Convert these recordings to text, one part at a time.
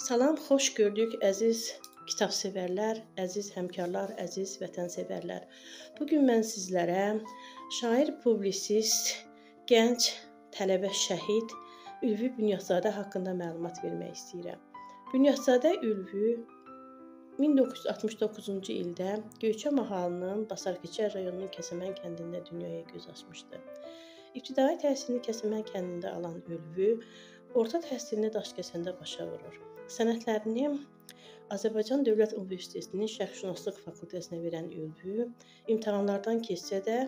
Salam, xoş gördük əziz kitab sevərlər, əziz həmkarlar, əziz vətənsevərlər. Bu gün mən sizlərə şair, publisist, gənc tələbə şəhid Ülvi Bünyadzadə haqqında məlumat vermək istəyirəm. Bünyadzadə Ülvi 1969-cu ildə Göyçə mahalının Basarkeçər rayonunun Kəsəmən kəndində dünyaya göz açmışdı. İbtidai təhsilini Kəsəmən kəndində alan Ülvi orta təhsilini Daşkəsəndə başa vurur. Sənədlərini Azərbaycan Dövlət Universitetinin Şərqşünaslıq fakültəsinə verən Ülvü imtahanlardan keçsə də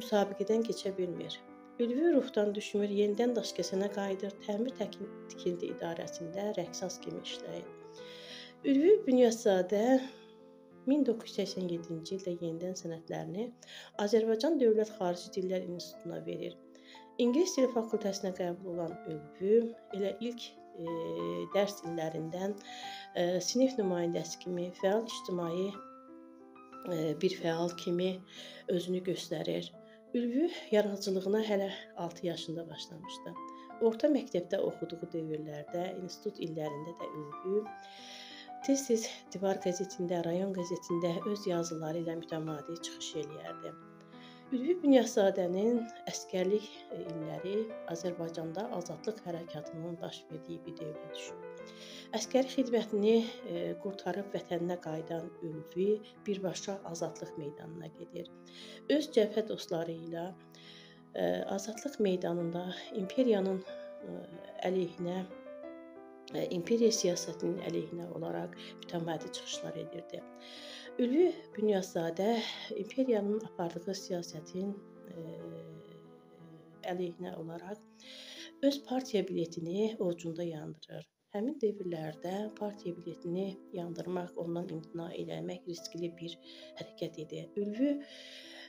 müsabiqədən keçə bilmir. Ülvü ruhdan düşmür, yenidən Daşkəsənə qayıdır, təmir tikinti idarəsində rəqsas kimi işləyir. Ülvü Bünyadzadə 1987-ci ildə yenidən sənədlərini Azərbaycan Dövlət Xarici Dillər İnstitutuna verir. İngilis dili fakültəsinə qəbul olan Ülvü elə ilk e, dərs illərindən e, sinif nümayəndəsi kimi, fəal ictimai e, bir fəal kimi özünü göstərir. Ülvü yaradıcılığına hələ 6 yaşında başlamışdı. Orta məktəbdə oxuduğu dövrlərdə, institut illərində də Ülvü tez-tez Divar qəzetində, rayon qəzetində öz yazıları ilə mütəmadi çıxış eləyərdi. Ülvi Bünyadzadənin əskərlik e, illəri Azərbaycanda azadlıq hərəkatının baş verdiyi bir dövrə düşür. Əskəri xidmətini e, qurtarıb vətəninə qayıdan Ülvi birbaşa azadlıq meydanına gedir. Öz cəbhə dostları ilə e, azadlıq meydanında imperiyanın əleyhinə imperiya siyasətinin əleyhinə olaraq mütəmadi çıxışlar edirdi. Ülvi Bünyadzadə imperiyanın apardığı siyasətin ə, əleyhinə olaraq öz partiya biletini ovcunda yandırır. Həmin dövrlərdə partiya biletini yandırmaq, ondan imtina eləmək riskli bir hərəkət idi. Ülvi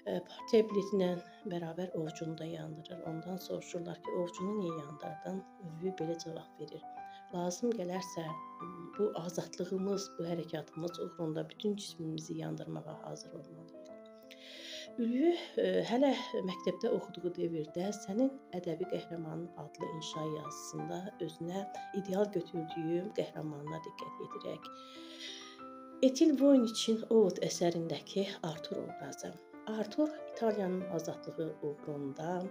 partiya bileti ilə bərabər ovcunu da yandırır. Ondan soruşurlar ki, ovcunu niyə yandırdın? Ülvi belə cavab verir lazım gələrsə bu azadlığımız, bu hərəkatımız uğrunda bütün cismimizi yandırmağa hazır olmalıyıq. Ülvi e, hələ məktəbdə oxuduğu dövrdə sənin ədəbi qəhrəmanın adlı inşa yazısında özünə ideal götürdüyü qəhrəmanına diqqət yetirək. Etil Voyniçin Ovud əsərindəki Artur obrazı. Artur İtaliyanın azadlığı uğrunda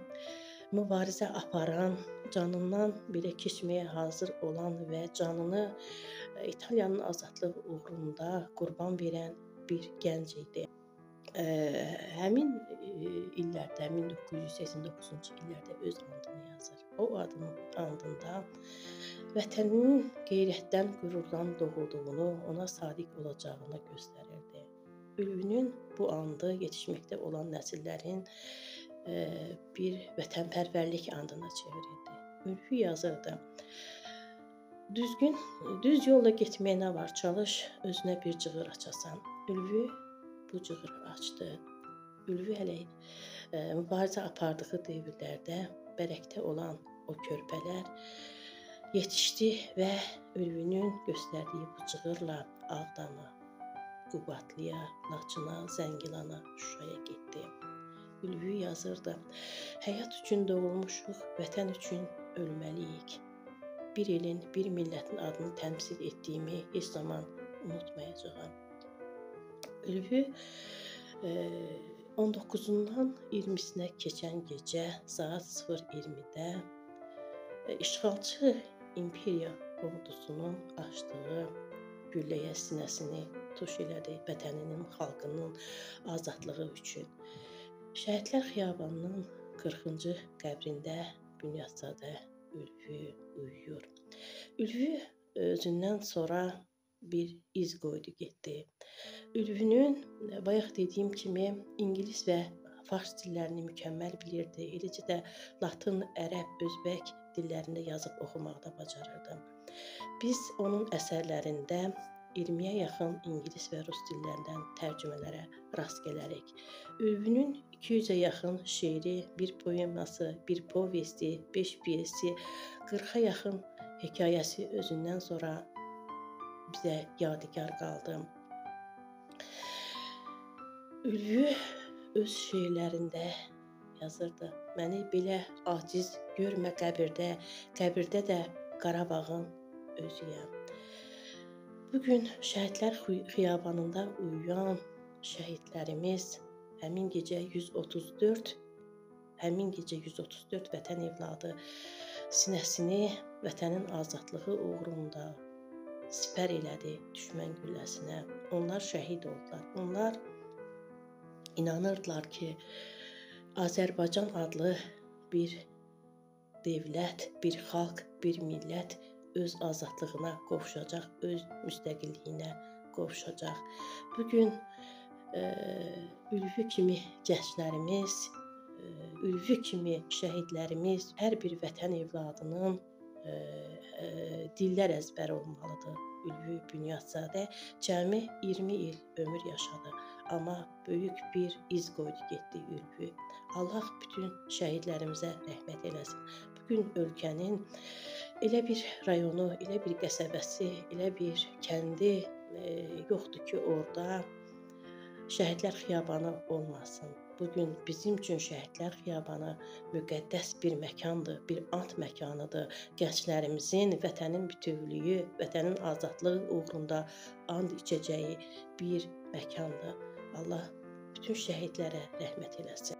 mübarizə aparan, canından belə keçməyə hazır olan və canını e, İtaliyanın azadlığı uğrunda qurban verən bir gənc idi. Ə, həmin ə, illərdə 1989-cu illərdə öz andını yazır. O adın andında vətəninin qeyrətdən, qürurdan doğulduğunu, ona sadiq olacağını göstərirdi. Ülvünün bu andı yetişməkdə olan nəsillərin bir vətənpərvərlik andına çevrildi. Ülfü yazırdı. Düzgün, düz yolla getməyə nə var? Çalış, özünə bir cığır açasan. Ülvü bu cığırı açdı. Ülvü hələ e, mübarizə apardığı dövrlərdə bərəkdə olan o körpələr yetişdi və Ülvünün göstərdiyi bu cığırla Ağdama, Qubadlıya, Laçına, Zəngilana, Şuşaya getdi. Ülvü yazırdı. Həyat üçün doğulmuşuq, vətən üçün ölməliyik. Bir elin, bir millətin adını təmsil etdiyimi heç zaman unutmayacağam. Ülvü e, 19-undan 20-sinə keçən gecə saat 0:20-də e, işğalçı imperiya ordusunun açdığı gülləyə sinəsini tuş elədi vətəninin, xalqının azadlığı üçün. Şəhidlər Xiyabanının 40-cı qəbrində Bünyadzadə Ülvü uyuyur. Ülvü özündən sonra bir iz qoydu getdi. Ülvünün bayaq dediyim kimi ingilis və fars dillərini mükəmməl bilirdi. Eləcə də latın, ərəb, özbək dillərində yazıb oxumaqda bacarırdı. Biz onun əsərlərində 20-yə yaxın ingilis və rus dillərindən tərcümələrə rast gələrik. Ülvünün 200-ə yaxın şeiri, bir poeması, bir povesti, 5 pyesi, 40-a yaxın hekayəsi özündən sonra bizə yadigar qaldı. Ülvü öz şeirlərində yazırdı. Məni belə aciz görmə qəbirdə, qəbirdə də Qarabağın özüyəm. Bu gün Şəhidlər Xi- Xiyabanında uyuyan şəhidlərimiz həmin gecə 134 həmin gecə 134 vətən evladı sinəsini vətənin azadlığı uğrunda sipər elədi düşmən gülləsinə. Onlar şəhid oldular. Onlar inanırdılar ki, Azərbaycan adlı bir dövlət, bir xalq, bir millət öz azadlığına qovuşacaq, öz müstəqilliyinə qovuşacaq. Bu gün e, Ülvi kimi gənclərimiz, e, Ülvi kimi şəhidlərimiz, hər bir vətən evladının e, e, dillər əzbəri olmalıdır. Ülvi Bünyadzadə cəmi 20 il ömür yaşadı, amma böyük bir iz qoydu getdi Ülvi. Allah bütün şəhidlərimizə rəhmət eləsin. Bu gün ölkənin elə bir rayonu, elə bir qəsəbəsi, elə bir kəndi e, yoxdur ki, orada Şəhidlər Xiyabanı olmasın. Bu gün bizim üçün Şəhidlər Xiyabanı müqəddəs bir məkandır, bir ant məkanıdır. Gənclərimizin vətənin bütövlüyü, vətənin azadlığı uğrunda and içəcəyi bir məkandır. Allah bütün şəhidlərə rəhmət eləsin.